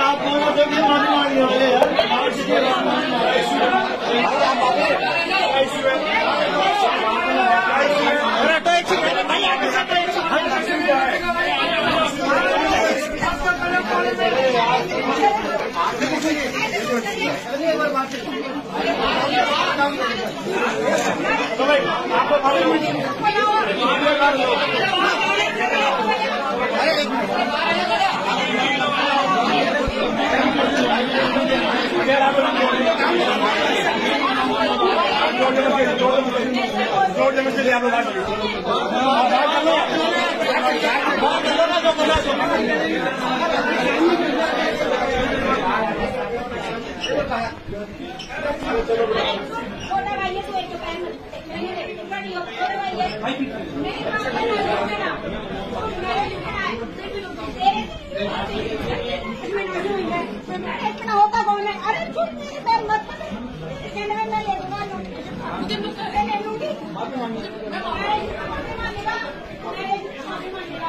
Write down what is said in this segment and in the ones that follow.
आप दोनों ये माफ़ी मांगने वाले यार जोड़ने में चलिए आप लोग बात करिए छोटा भाई है तू एक पैन मैंने देखा नहीं हो छोटा भाई है नहीं मामा का नाम लेना मेरे लिखना है इतना होता कौन है अरे छूट मेरी पैर मत कैमरा में ले लूँगा मुझे मुझे ले लूँगी मैं माफ़ी मांगेगा मैं माफ़ी मांगेगा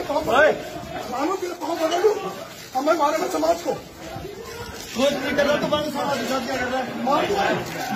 काम मानो तिला पाहू बघाडू हमें मारे समाज को। कुछ नहीं कर रहा तो समाज के कर रहा है?